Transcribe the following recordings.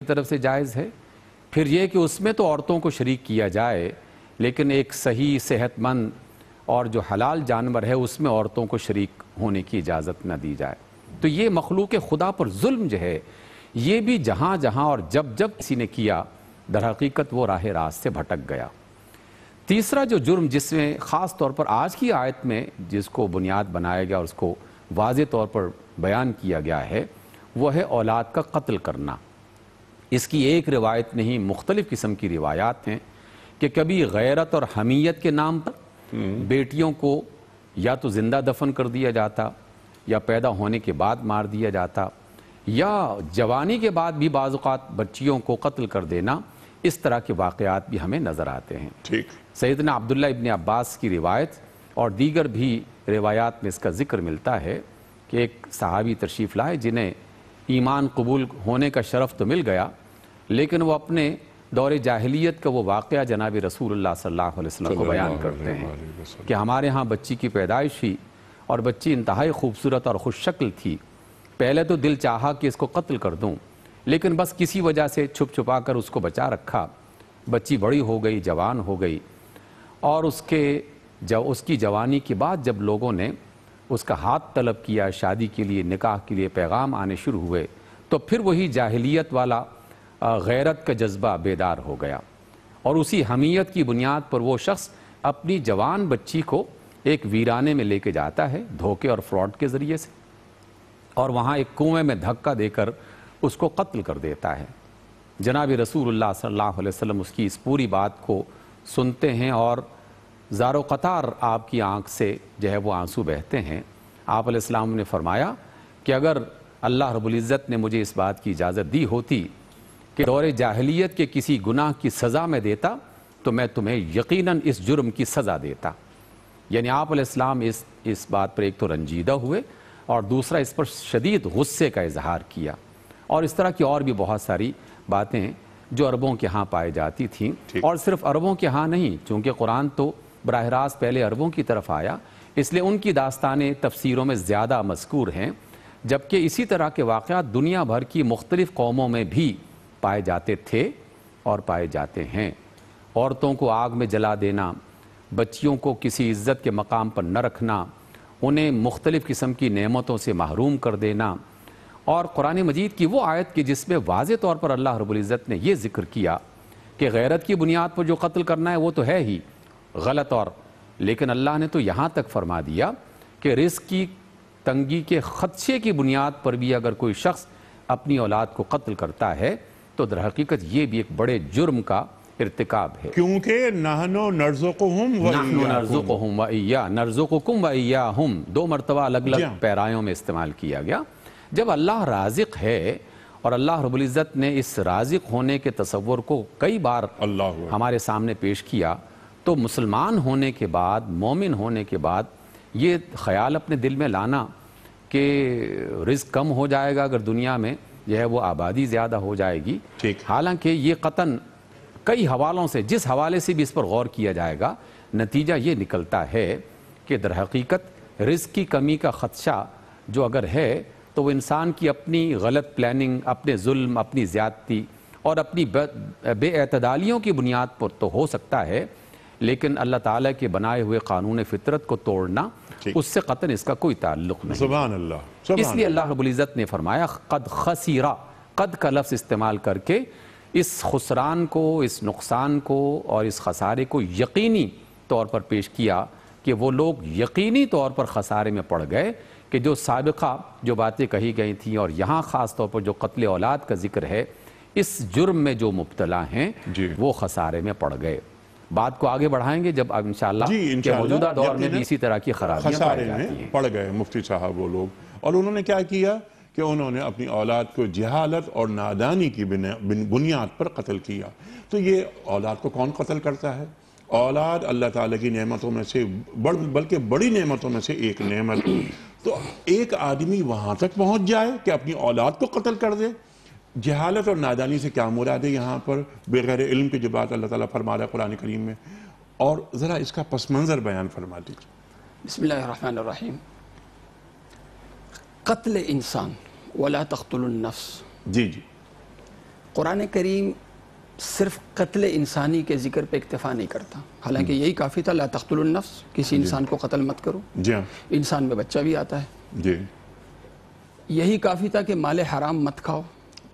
کی طرف سے جائز ہے۔ پھر یہ کہ اس میں تو عورتوں کو شریک کیا جائے، لیکن ایک صحیح صحت مند اور جو حلال جانور ہے، اس میں عورتوں کو شریک ہونے کی اجازت نہ دی جائے۔ تو یہ مخلوق خدا پر ظلم جو ہے، یہ بھی جہاں جہاں اور جب جب کسی نے کیا، در حقیقت وہ راہ راست سے بھٹک گیا۔ تیسرا جو جرم جس میں خاص طور پر آج کی آیت میں جس کو بنیاد بنایا گیا اور اس کو واضح طور پر بیان کیا گیا ہے، وہ ہے اولاد کا قتل کرنا۔ اس کی ایک روایت نہیں مختلف قسم کی روایات ہیں کہ کبھی غیرت اور حمیت کے نام پر بیٹیوں کو یا تو زندہ دفن کر دیا جاتا یا پیدا ہونے کے بعد مار دیا جاتا یا جوانی کے بعد بھی بعض اوقات بچیوں کو قتل کر دینا اس طرح کے واقعات بھی ہمیں نظر آتے ہیں۔ ٹھیک۔ سیدنا عبداللہ ابن عباس کی روایت اور دیگر بھی روایات میں اس کا ذکر ملتا ہے کہ ایک صحابی تشریف لائے جنہیں ایمان قبول ہونے کا شرف تو مل گیا لیکن وہ اپنے دور جاہلیت کا وہ واقعہ جناب رسول اللہ صلی اللہ علیہ وسلم کو بیان کرتے ہیں کہ ہمارے ہاں بچی کی پیدائش ہوئی اور بچی انتہائی خوبصورت اور خوش شکل تھی۔ پہلے تو دل چاہا کہ اس کو قتل کر دوں لیکن بس کسی وجہ سے چھپ چھپا کر اس کو بچا رکھا۔ بچی بڑی ہو گئی جوان ہو گئی۔ اور اس کے جو اس کی جوانی کے بعد جب لوگوں نے اس کا ہاتھ طلب کیا، شادی کے لیے، نکاح کے لیے پیغام آنے شروع ہوئے، تو پھر وہی جاہلیت والا غیرت کا جذبہ بیدار ہو گیا۔ اور اسی حمیت کی بنیاد پر وہ شخص اپنی جوان بچی کو ایک ویرانے میں لے کے جاتا ہے، دھوکے اور فراڈ کے ذریعے سے۔ اور وہاں ایک کنویں میں دھکا دے کر اس کو قتل کر دیتا ہے۔ جناب رسول اللہ صلی اللہ علیہ وسلم اس کی اس پوری بات کو سنتے ہیں اور زار و قطار آپ کی آنکھ سے جو ہے وہ آنسو بہتے ہیں۔ آپ علیہ السلام نے فرمایا کہ اگر اللہ رب العزت نے مجھے اس بات کی اجازت دی ہوتی کہ دور جاہلیت کے کسی گناہ کی سزا میں دیتا تو میں تمہیں یقیناً اس جرم کی سزا دیتا۔ یعنی آپ علیہ السلام اس اس بات پر ایک تو رنجیدہ ہوئے اور دوسرا اس پر شدید غصے کا اظہار کیا۔ اور اس طرح کی اور بھی بہت ساری باتیں جو عربوں کے ہاں پائی جاتی تھیں۔ اور صرف عربوں کے ہاں نہیں چونکہ قرآن تو براہ راست پہلے عربوں کی طرف آیا۔ اس لیے ان کی داستانیں تفسیروں میں زیادہ مذکور ہیں، جبکہ اسی طرح کے واقعات دنیا بھر کی مختلف قوموں میں بھی پائے جاتے تھے اور پائے جاتے ہیں۔ عورتوں کو آگ میں جلا دینا، بچیوں کو کسی عزت کے مقام پر نہ رکھنا، انہیں مختلف قسم کی نعمتوں سے محروم کر دینا۔ اور قرآن مجید کی وہ آیت کی جس میں واضح طور پر اللہ رب العزت نے یہ ذکر کیا کہ غیرت کی بنیاد پر جو قتل کرنا ہے وہ تو ہے ہی۔ غلط اور لیکن اللہ نے تو یہاں تک فرما دیا کہ رزق کی تنگی کے خدشے کی بنیاد پر بھی اگر کوئی شخص اپنی اولاد کو قتل کرتا ہے تو در حقیقت یہ بھی ایک بڑے جرم کا ارتکاب ہے۔ کیونکہ نحنو نرزقہم و نحنو نرزقہم و اییا نرزقکم و ایاہم۔ دو مرتبہ الگ الگ پیرایوں میں استعمال کیا گیا۔ جب اللہ رازق ہے اور اللہ رب العزت نے اس رازق ہونے کے تصور کو کئی بار ہمارے سامنے پیش کیا تو مسلمان ہونے کے بعد مومن ہونے کے بعد یہ خیال اپنے دل میں لانا کہ رزق کم ہو جائے گا اگر دنیا میں جو ہے وہ آبادی زیادہ ہو جائے گی۔ حالانکہ یہ قطن کئی حوالوں سے جس حوالے سے بھی اس پر غور کیا جائے گا نتیجہ یہ نکلتا ہے کہ در حقیقت رزق کی کمی کا خدشہ جو اگر ہے تو وہ انسان کی اپنی غلط پلاننگ اپنے ظلم اپنی زیادتی اور اپنی بے اعتدالیوں کی بنیاد پر تو ہو سکتا ہے۔ لیکن اللہ تعالیٰ کے بنائے ہوئے قانون فطرت کو توڑنا اس سے قطن اس کا کوئی تعلق نہیں۔ سبحان اللہ اس لیے اللہ رب العزت نے فرمایا قد خسیرہ قد کا لفظ استعمال کر کے اس خسران کو اس نقصان کو اور اس خسارے کو یقینی طور پر پیش کیا کہ وہ لوگ یقینی طور پر خسارے میں پڑ گئے کہ جو سابقہ جو باتیں کہی گئی تھیں اور یہاں خاص طور پر جو قتل اولاد کا ذکر ہے اس جرم میں جو مبتلا ہیں جی۔ وہ خسارے میں پڑ گئے۔ بات کو آگے بڑھائیں گے جب انشاءاللہ جی کہ موجودہ دور میں بھی اسی طرح کی خرابیاں پائی جاتی میں ہیں۔ پڑ گئے مفتی صاحب وہ لوگ۔ اور انہوں نے کیا کیا کہ انہوں نے اپنی اولاد کو جہالت اور نادانی کی بنیاد پر قتل کیا۔ تو یہ اولاد کو کون قتل کرتا ہے؟ اولاد اللہ تعالیٰ کی نعمتوں میں سے بلکہ بڑی نعمتوں میں سے ایک نعمت۔ تو ایک آدمی وہاں تک پہنچ جائے کہ اپنی اولاد کو قتل کر دے۔ جہالت اور نادانی سے کیا مراد ہے یہاں پر؟ بغیر علم کی جو بات اللہ تعالیٰ فرما رہا ہے قرآن کریم میں۔ اور ذرا اس کا پس منظر بیان فرما دیجیے بسم اللہ الرحمن الرحیم۔ قتل انسان ولا تقتل النفس۔ جی جی۔ قرآن کریم صرف قتل انسانی کے ذکر پہ اکتفا نہیں کرتا۔ حالانکہ یہی کافی تھا لا تقتل النفس۔ کسی انسان کو قتل مت کرو۔ جی ہاں۔ انسان میں بچہ بھی آتا ہے۔ جی۔ یہی کافی تھا کہ مال حرام مت کھاؤ۔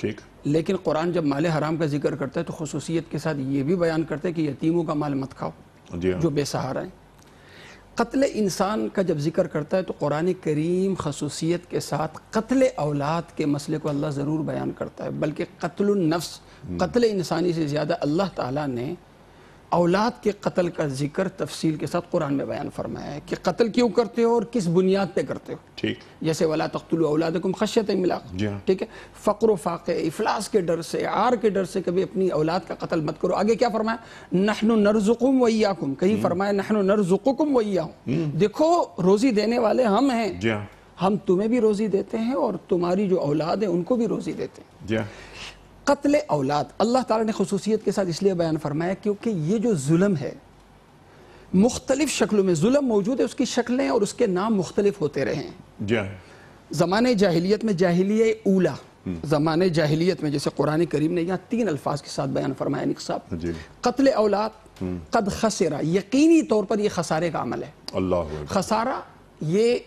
ٹھیک۔ لیکن قرآن جب مال حرام کا ذکر کرتا ہے تو خصوصیت کے ساتھ یہ بھی بیان کرتا ہے کہ یتیموں کا مال مت کھاؤ جی ہاں۔ جو بے سہارا ہیں۔ قتل انسان کا جب ذکر کرتا ہے تو قرآن کریم خصوصیت کے ساتھ قتل اولاد کے مسئلے کو اللہ ضرور بیان کرتا ہے بلکہ قتل النفس قتل انسانی سے زیادہ اللہ تعالیٰ نے اولاد کے قتل کا ذکر تفصیل کے ساتھ قرآن میں بیان فرمایا ہے کہ قتل کیوں کرتے ہو اور کس بنیاد پہ کرتے ہو؟ ٹھیک۔ جیسے ولا تقتلوا اولادکم خشیت املاق جی ہاں۔ ٹھیک ہے؟ فقر و فاقے افلاس کے ڈر سے عار کے ڈر سے کبھی اپنی اولاد کا قتل مت کرو۔ آگے کیا فرمایا؟ نحن نرزقکم و ایاکم کہیں فرمایا نحن نرزقکم و ایاہم دیکھو روزی دینے والے ہم ہیں۔ جی ہاں۔ ہم تمہیں بھی روزی دیتے ہیں اور تمہاری جو اولاد ہیں ان کو بھی روزی دیتے ہیں۔ جی ہاں۔ قتل اولاد۔ اللہ تعالیٰ نے خصوصیت کے ساتھ اس لیے بیان فرمایا کیونکہ یہ جو ظلم ہے مختلف شکلوں میں ظلم موجود ہے اس کی شکلیں اور اس کے نام مختلف ہوتے رہے ہیں۔ جی ہاں۔ زمانے جاہلیت میں جاہلیہ اولا۔ زمانے جاہلیت میں جیسے قرآن کریم نے یہاں تین الفاظ کے ساتھ بیان فرمایا نک صاحب۔ جی۔ قتل اولاد قد خسرہ۔ یقینی طور پر یہ خسارے کا عمل ہے۔ اللہ خسارہ یہ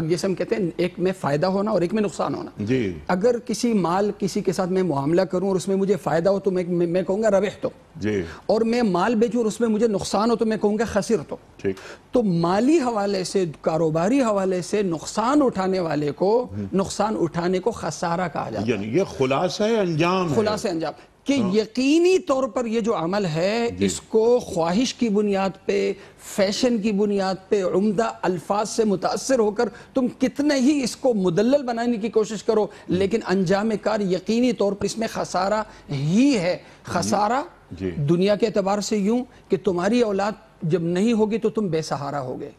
جیسے ہم کہتے ہیں ایک میں فائدہ ہونا اور ایک میں نقصان ہونا۔ جی۔ اگر کسی مال کسی کے ساتھ میں معاملہ کروں اور اس میں مجھے فائدہ ہو تو میں میں کہوں گا ربح تو۔ جی۔ اور میں مال بیچوں اور اس میں مجھے نقصان ہو تو میں کہوں گا خسر تو۔ ٹھیک۔ تو مالی حوالے سے کاروباری حوالے سے نقصان اٹھانے والے کو نقصان اٹھانے کو خسارہ کہا جاتا ہے۔ یعنی یہ خلاصہ ہے انجام ہے۔ خلاصے انجام۔ کہ یقینی طور پر یہ جو عمل ہے اس کو خواہش کی بنیاد پہ فیشن کی بنیاد پہ عمدہ الفاظ سے متاثر ہو کر تم کتنے ہی اس کو مدلل بنانے کی کوشش کرو لیکن انجام کار یقینی طور پر اس میں خسارہ ہی ہے۔ خسارہ جی۔ دنیا کے اعتبار سے یوں کہ تمہاری اولاد جب نہیں ہوگی تو تم بے سہارا ہوگے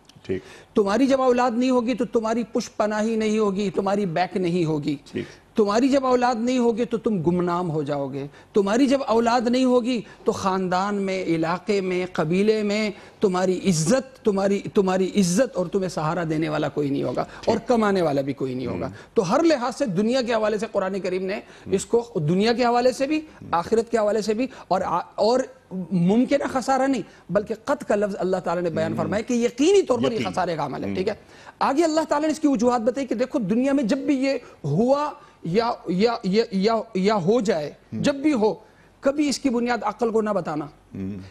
تمہاری جب اولاد نہیں ہوگی تو تمہاری پش پناہی نہیں ہوگی تمہاری بیک نہیں ہوگی۔ تمہاری جب اولاد نہیں ہوگی تو تم گمنام ہو جاؤ گے۔ تمہاری جب اولاد نہیں ہوگی تو خاندان میں علاقے میں قبیلے میں تمہاری عزت تمہاری تمہاری عزت اور تمہیں سہارا دینے والا کوئی نہیں ہوگا اور کمانے والا بھی کوئی نہیں ہوگا۔ تو ہر لحاظ سے دنیا کے حوالے سے قرآن کریم نے اس کو دنیا کے حوالے سے بھی آخرت کے حوالے سے بھی اور اور ممکنہ خسارہ نہیں بلکہ قط کا لفظ اللہ تعالیٰ نے بیان فرمایا کہ یقینی طور پر یہ۔ خسارے کا عمل ہے ٹھیک ہے؟ آگے اللہ تعالیٰ نے اس کی وجوہات بتائی کہ دیکھو دنیا میں جب بھی یہ ہوا یا یا یا یا, ہو جائے جب بھی ہو کبھی اس کی بنیاد عقل کو نہ بتانا۔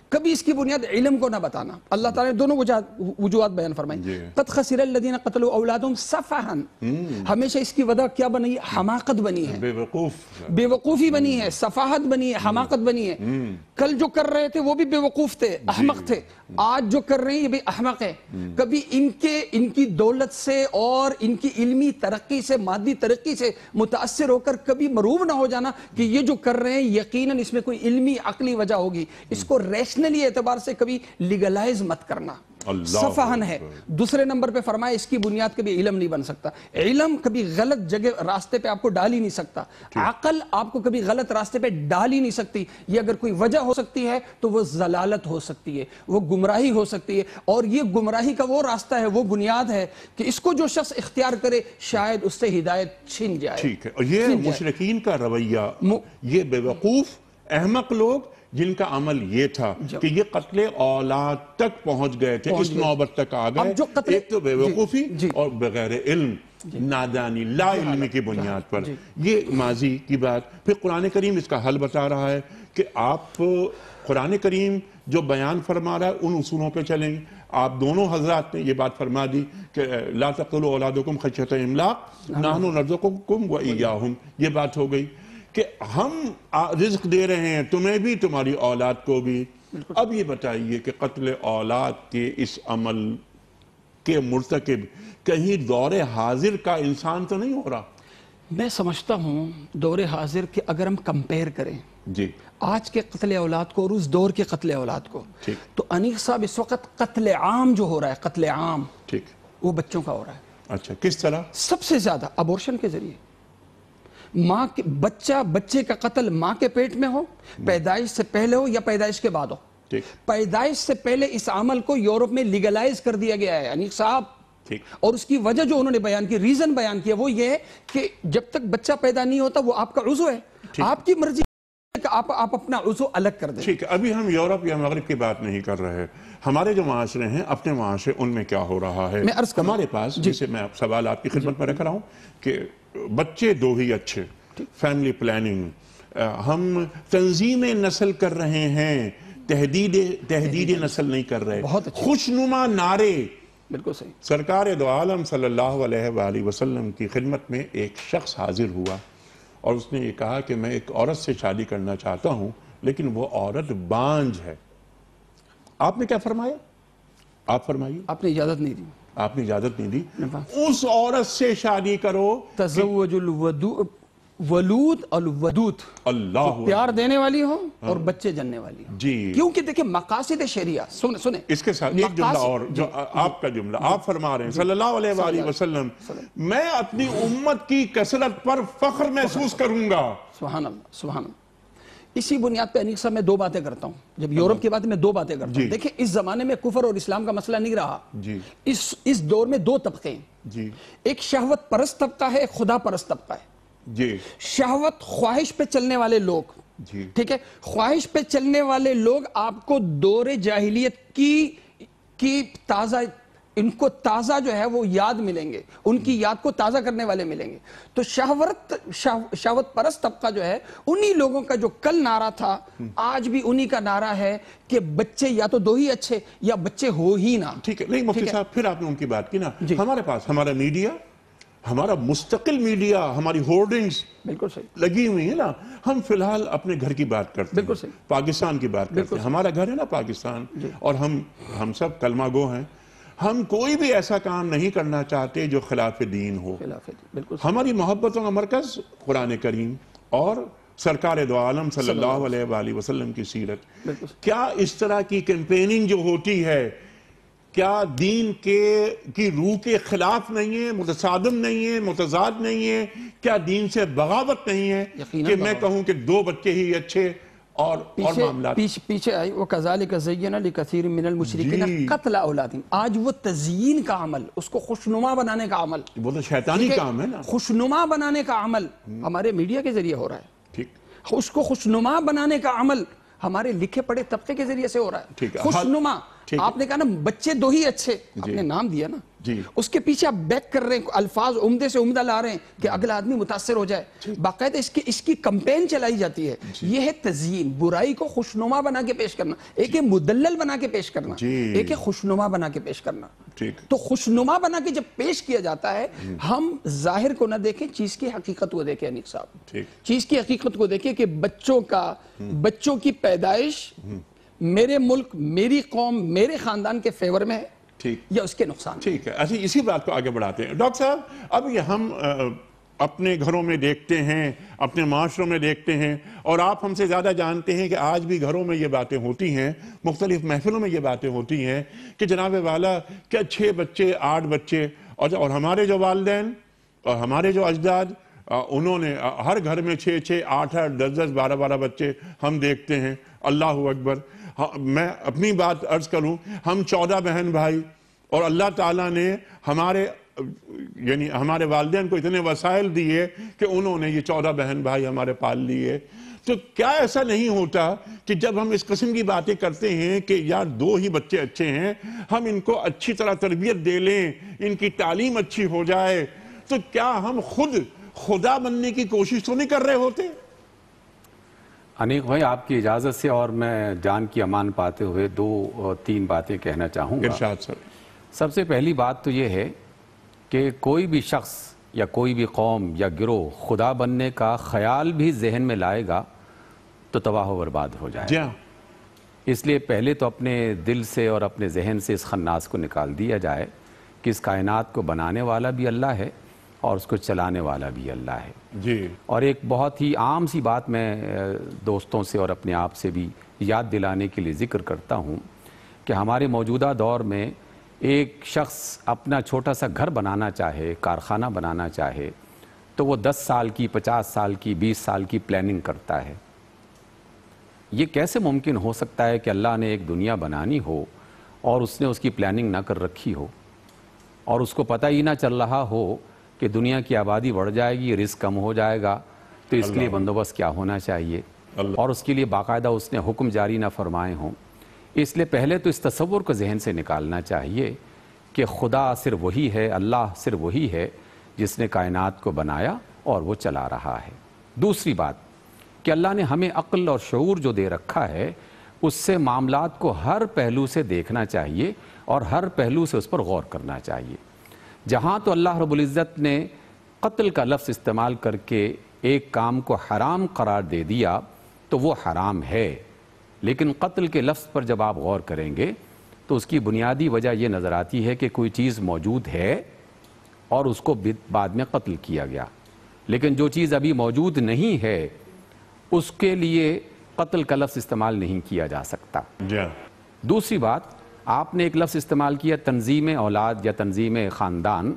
کبھی اس کی بنیاد علم کو نہ بتانا۔ اللہ تعالیٰ نے دونوں وجوہات بیان فرمائی۔ جی۔ قد خسر الذین قتلوا اولادهم صفحا ہمیشہ اس کی وجہ کیا بنی ہے؟ حماقت بنی ہے۔ بے وقوف۔ بے وقوفی بنی ہے صفاحت بنی ہے حماقت بنی ہے۔ کل جو کر رہے تھے وہ بھی بے وقوف تھے احمق تھے۔ آج جو کر رہے ہیں یہ بھی احمق ہے کبھی ان کے ان کی دولت سے اور ان کی علمی ترقی سے مادی ترقی سے متاثر ہو کر کبھی مروب نہ ہو جانا کہ یہ جو کر رہے ہیں یقیناً اس میں کوئی علمی عقلی وجہ ہوگی۔ اس کو ریشنلی اعتبار سے کبھی لیگلائز مت کرنا۔ صفحن ہے۔ دوسرے نمبر پہ فرمایا اس کی بنیاد کبھی علم نہیں بن سکتا۔ علم کبھی غلط جگہ راستے پہ آپ کو ڈال ہی نہیں سکتا۔ عقل آپ کو کبھی غلط راستے پہ ڈال ہی نہیں سکتی۔ یہ اگر کوئی وجہ ہو سکتی ہے تو وہ ضلالت ہو سکتی ہے وہ گمراہی ہو سکتی ہے۔ اور یہ گمراہی کا وہ راستہ ہے وہ بنیاد ہے کہ اس کو جو شخص اختیار کرے شاید اس سے ہدایت چھن جائے۔ ٹھیک ہے۔ اور یہ۔ مشرقین کا رویہ یہ بے وقوف احمق لوگ جن کا عمل یہ تھا کہ یہ قتل اولاد تک پہنچ گئے تھے اس نوبت تک آ گئے۔ اب جو قتل- ایک تو بے وقوفی جی، جی۔ اور بغیر علم نادانی لا علمی کی بنیاد پر۔ یہ ماضی کی بات۔ پھر قرآن کریم اس کا حل بتا رہا ہے کہ آپ قرآن کریم جو بیان فرما رہا ہے ان اصولوں پہ چلیں۔ گے آپ دونوں حضرات نے یہ بات فرما دی کہ لا تقتلوا اولادکم خشیت املاق نحن نرزقکم و ایاہم۔ یہ بات ہو گئی۔ کہ ہم رزق دے رہے ہیں تمہیں بھی تمہاری اولاد کو بھی۔ اب یہ بتائیے کہ قتل اولاد کے اس عمل کے مرتکب کہیں دور حاضر کا انسان تو نہیں ہو رہا؟ میں سمجھتا ہوں دور حاضر کہ اگر ہم کمپیر کریں۔ جی۔ آج کے قتل اولاد کو اور اس دور کے قتل اولاد کو۔ تو انیق صاحب اس وقت قتل عام جو ہو رہا ہے قتل عام ٹھیک۔ وہ بچوں کا ہو رہا ہے۔ اچھا کس طرح؟ سب سے زیادہ ابورشن کے ذریعے۔ ماں کے بچہ بچے کا قتل ماں کے پیٹ میں ہو پیدائش سے پہلے ہو یا پیدائش کے بعد ہو؟ پیدائش سے پہلے اس عمل کو یورپ میں لیگلائز کر دیا گیا ہے۔ انیق صاحب اور اس کی وجہ جو انہوں نے بیان کی ریزن بیان کیا وہ یہ ہے کہ جب تک بچہ پیدا نہیں ہوتا وہ آپ کا عضو ہے۔ آپ کی مرضی آپ آپ اپنا عضو الگ کر دیں۔ ٹھیک۔ ہے ابھی ہم یورپ یا مغرب کی بات نہیں کر رہے۔ ہمارے جو معاشرے ہیں اپنے معاشرے ان میں کیا ہو رہا ہے؟ میں عرض کروں۔ ہمارے پاس جسے میں سوال آپ کی خدمت میں رکھ رہا ہوں کہ بچے دو ہی اچھے فیملی پلاننگ ہم تنظیم نسل کر رہے ہیں تحدید تحدید نسل نہیں کر رہے۔ بہت اچھے خوشنما نعرے۔ بالکل صحیح۔ سرکار دو عالم صلی اللہ علیہ وآلہ وسلم کی خدمت میں ایک شخص حاضر ہوا اور اس نے یہ کہا کہ میں ایک عورت سے شادی کرنا چاہتا ہوں لیکن وہ عورت بانج ہے۔ آپ نے کیا فرمایا؟ آپ فرمائیے۔ آپ نے اجازت نہیں دی۔ آپ نے اجازت نہیں دی۔ اس عورت سے شادی کرو تزوج ولود الودود۔ اللہ پیار دینے والی ہو اور بچے جننے والی ہو جی۔ کیونکہ دیکھیں مقاصد شریعہ سنیں سنیں۔ اس کے ساتھ ایک جملہ اور جو آپ کا جملہ آپ فرما رہے ہیں۔ صلی اللہ علیہ وآلہ وسلم۔ میں اپنی امت کی کثرت پر فخر محسوس کروں گا۔ سبحان اللہ سبحان اللہ۔ اسی بنیاد پہ انیق صاحب میں دو باتیں کرتا ہوں۔ جب یورپ کی بات میں دو باتیں کرتا جی۔ ہوں دیکھیں اس زمانے میں کفر اور اسلام کا مسئلہ نہیں رہا۔ جی۔ اس اس دور میں دو طبقے ہیں۔ جی۔ ایک شہوت پرست طبقہ ہے ایک خدا پرست طبقہ ہے۔ جی۔ شہوت خواہش پہ چلنے والے لوگ۔ جی۔ ٹھیک ہے؟ خواہش پہ چلنے والے لوگ آپ کو دور جاہلیت کی کی تازہ ان کو تازہ جو ہے وہ یاد ملیں گے ان کی یاد کو تازہ کرنے والے ملیں گے۔ تو شہورت شہو- شہوت پرست طبقہ جو ہے انہی لوگوں کا جو کل نعرہ تھا آج بھی انہی کا نعرہ ہے کہ بچے یا تو دو ہی اچھے یا بچے ہو ہی نہ۔ ٹھیک ہے نہیں مفتی۔ صاحب پھر آپ نے ان کی بات کی نا۔ جی۔ ہمارے پاس ہمارا میڈیا ہمارا مستقل میڈیا ہماری ہورڈنگز بالکل صحیح۔ لگی ہوئی ہیں نا۔ ہم فی الحال اپنے گھر کی بات کرتے ہیں۔ پاکستان کی بات کرتے ہیں۔ ہمارا گھر ہے نا پاکستان۔ اور ہم ہم سب کلمہ گو ہیں۔ ہم کوئی بھی ایسا کام نہیں کرنا چاہتے جو خلاف دین ہو۔ خلاف بالکل ہماری محبتوں کا مرکز قرآن کریم اور سرکار دو عالم صلی اللہ علیہ وآلہ وسلم کی سیرت۔ کیا اس طرح کی کیمپیننگ جو ہوتی ہے کیا دین کے کی روح کے خلاف نہیں ہے متصادم نہیں ہے متضاد نہیں ہے؟ کیا دین سے بغاوت نہیں ہے؟ کہ میں۔ کہوں کہ دو بچے ہی اچھے اور معاملات پیچھے پیچھے آئی وہ کذالک زین لکثیر من المشرکین جی۔ قتل اولادہم آج وہ تزیین کا عمل اس کو خوشنما بنانے کا عمل وہ تو شیطانی؟ کام ہے نا خوشنما بنانے کا عمل ہمارے میڈیا کے ذریعے ہو رہا ہے ٹھیک اس کو خوشنما بنانے کا عمل ہمارے لکھے پڑھے طبقے کے ذریعے سے ہو رہا ہے۔ خوشنما۔ آپ نے کہا نا بچے دو ہی اچھے آپ نے نام دیا نا۔ جی۔ اس کے پیچھے آپ بیک کر رہے ہیں الفاظ عمدے سے عمدہ لا رہے ہیں کہ اگلا آدمی متاثر ہو جائے۔ باقاعدہ اس کی اس کی کمپین چلائی جاتی ہے۔ یہ ہے تزیین برائی کو خوشنما بنا کے پیش کرنا۔ ایک ہے مدلل بنا کے پیش کرنا۔ جی۔ ایک ہے خوشنما بنا کے پیش کرنا۔ ٹھیک۔ تو خوشنما بنا کے جب پیش کیا جاتا ہے ہم ظاہر کو نہ دیکھیں چیز کی حقیقت کو دیکھیں انیق صاحب۔ چیز کی حقیقت کو دیکھیں کہ بچوں کا بچوں کی پیدائش میرے ملک میری قوم میرے خاندان کے فیور میں ہے یا اس کے نقصان میں؟ ٹھیک ہے۔ اچھا اسی بات کو آگے بڑھاتے ہیں۔ ڈاکٹر صاحب اب یہ ہم اپنے گھروں میں دیکھتے ہیں اپنے معاشروں میں دیکھتے ہیں اور آپ ہم سے زیادہ جانتے ہیں کہ آج بھی گھروں میں یہ باتیں ہوتی ہیں مختلف محفلوں میں یہ باتیں ہوتی ہیں کہ جناب والا کیا چھ بچے آٹھ بچے اور ہمارے جو والدین اور ہمارے جو اجداد انہوں نے ہر گھر میں چھ چھ آٹھ آٹھ دس دس بارہ بارہ بچے ہم دیکھتے ہیں۔ اللہ اکبر ہاں، میں اپنی بات عرض کروں، ہم چودہ بہن بھائی اور اللہ تعالیٰ نے ہمارے یعنی ہمارے والدین کو اتنے وسائل دیے کہ انہوں نے یہ چودہ بہن بھائی ہمارے پال لیے۔ تو کیا ایسا نہیں ہوتا کہ جب ہم اس قسم کی باتیں کرتے ہیں کہ یار دو ہی بچے اچھے ہیں، ہم ان کو اچھی طرح تربیت دے لیں، ان کی تعلیم اچھی ہو جائے، تو کیا ہم خود خدا بننے کی کوشش تو نہیں کر رہے ہوتے؟ انیق بھائی آپ کی اجازت سے اور میں جان کی امان پاتے ہوئے دو تین باتیں کہنا چاہوں گا۔ ارشاد سر سب سے پہلی بات تو یہ ہے کہ کوئی بھی شخص یا کوئی بھی قوم یا گروہ خدا بننے کا خیال بھی ذہن میں لائے گا تو تباہ و برباد ہو جائے جی ہاں۔ اس لیے پہلے تو اپنے دل سے اور اپنے ذہن سے اس خناس کو نکال دیا جائے کہ اس کائنات کو بنانے والا بھی اللہ ہے اور اس کو چلانے والا بھی اللہ ہے۔ جی۔ اور ایک بہت ہی عام سی بات میں دوستوں سے اور اپنے آپ سے بھی یاد دلانے کے لیے ذکر کرتا ہوں کہ ہمارے موجودہ دور میں ایک شخص اپنا چھوٹا سا گھر بنانا چاہے کارخانہ بنانا چاہے تو وہ دس سال کی پچاس سال کی بیس سال کی پلاننگ کرتا ہے۔ یہ کیسے ممکن ہو سکتا ہے کہ اللہ نے ایک دنیا بنانی ہو اور اس نے اس کی پلاننگ نہ کر رکھی ہو؟ اور اس کو پتہ ہی نہ چل رہا ہو کہ دنیا کی آبادی بڑھ جائے گی رزق کم ہو جائے گا۔ تو اس کے لیے بندوبست کیا ہونا چاہیے؟ اور اس کے لیے باقاعدہ اس نے حکم جاری نہ فرمائے ہوں۔ اس لیے پہلے تو اس تصور کو ذہن سے نکالنا چاہیے کہ خدا صرف وہی ہے اللہ صرف وہی ہے جس نے کائنات کو بنایا اور وہ چلا رہا ہے۔ دوسری بات کہ اللہ نے ہمیں عقل اور شعور جو دے رکھا ہے اس سے معاملات کو ہر پہلو سے دیکھنا چاہیے اور ہر پہلو سے اس پر غور کرنا چاہیے۔ جہاں تو اللہ رب العزت نے قتل کا لفظ استعمال کر کے ایک کام کو حرام قرار دے دیا تو وہ حرام ہے۔ لیکن قتل کے لفظ پر جب آپ غور کریں گے تو اس کی بنیادی وجہ یہ نظر آتی ہے کہ کوئی چیز موجود ہے اور اس کو بعد میں قتل کیا گیا۔ لیکن جو چیز ابھی موجود نہیں ہے اس کے لیے قتل کا لفظ استعمال نہیں کیا جا سکتا۔ جی ہاں۔ دوسری بات آپ نے ایک لفظ استعمال کیا تنظیم اولاد یا تنظیم خاندان۔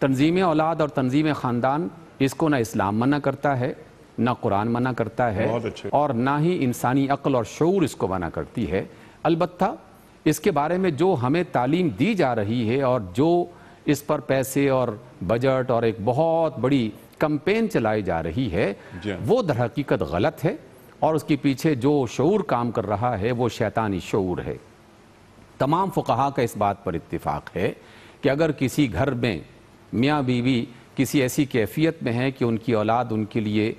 تنظیم اولاد اور تنظیم خاندان اس کو نہ اسلام منع کرتا ہے نہ قرآن منع کرتا ہے اچھے اور نہ ہی انسانی عقل اور شعور اس کو منع کرتی ہے۔ البتہ اس کے بارے میں جو ہمیں تعلیم دی جا رہی ہے اور جو اس پر پیسے اور بجٹ اور ایک بہت بڑی کمپین چلائی جا رہی ہے جی ہاں۔ وہ در حقیقت غلط ہے اور اس کے پیچھے جو شعور کام کر رہا ہے وہ شیطانی شعور ہے۔ تمام فقہا کا اس بات پر اتفاق ہے کہ اگر کسی گھر میں میاں بیوی کسی ایسی کیفیت میں ہے کہ ان کی اولاد ان کے لیے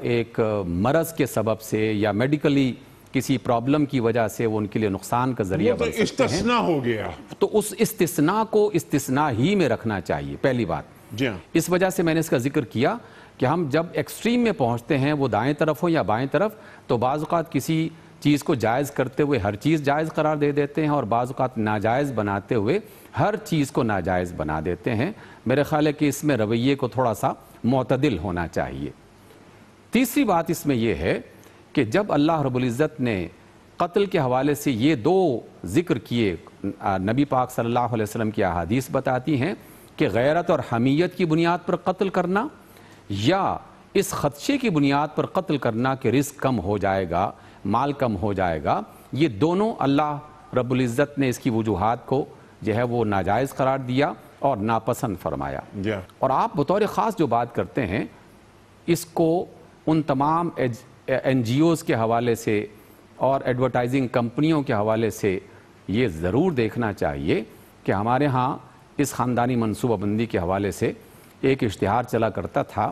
ایک مرض کے سبب سے یا میڈیکلی کسی پرابلم کی وجہ سے وہ ان کے لیے نقصان کا ذریعہ بن سکتے ہیں ہو گیا۔ تو اس استثناء کو استثناء ہی میں رکھنا چاہیے پہلی بات۔ جی ہاں۔ اس وجہ سے میں نے اس کا ذکر کیا کہ ہم جب ایکسٹریم میں پہنچتے ہیں وہ دائیں طرف ہو یا بائیں طرف تو بعض اوقات کسی چیز کو جائز کرتے ہوئے ہر چیز جائز قرار دے دیتے ہیں اور بعض اوقات ناجائز بناتے ہوئے ہر چیز کو ناجائز بنا دیتے ہیں۔ میرے خیال ہے کہ اس میں رویے کو تھوڑا سا معتدل ہونا چاہیے۔ تیسری بات اس میں یہ ہے کہ جب اللہ رب العزت نے قتل کے حوالے سے یہ دو ذکر کیے، نبی پاک صلی اللہ علیہ وسلم کی احادیث بتاتی ہیں کہ غیرت اور حمیت کی بنیاد پر قتل کرنا یا اس خدشے کی بنیاد پر قتل کرنا کہ رزق کم ہو جائے گا۔ مال کم ہو جائے گا۔ یہ دونوں اللہ رب العزت نے اس کی وجوہات کو جو ہے وہ ناجائز قرار دیا اور ناپسند فرمایا۔ جی۔ اور آپ بطور خاص جو بات کرتے ہیں اس کو ان تمام این جی اوز کے حوالے سے اور ایڈورٹائزنگ کمپنیوں کے حوالے سے یہ ضرور دیکھنا چاہیے کہ ہمارے ہاں اس خاندانی منصوبہ بندی کے حوالے سے ایک اشتہار چلا کرتا تھا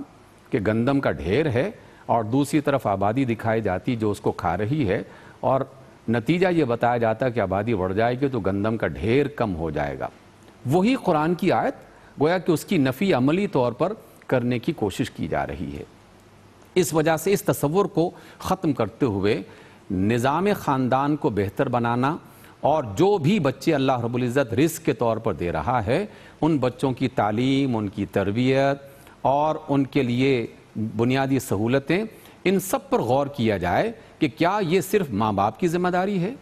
کہ گندم کا ڈھیر ہے اور دوسری طرف آبادی دکھائی جاتی جو اس کو کھا رہی ہے، اور نتیجہ یہ بتایا جاتا کہ آبادی بڑھ جائے گی تو گندم کا ڈھیر کم ہو جائے گا۔ وہی قرآن کی آیت گویا کہ اس کی نفی عملی طور پر کرنے کی کوشش کی جا رہی ہے۔ اس وجہ سے اس تصور کو ختم کرتے ہوئے نظام خاندان کو بہتر بنانا اور جو بھی بچے اللہ رب العزت رزق کے طور پر دے رہا ہے، ان بچوں کی تعلیم، ان کی تربیت اور ان کے لیے بنیادی سہولتیں ان سب پر غور کیا جائے کہ کیا یہ صرف ماں باپ کی ذمہ داری ہے؟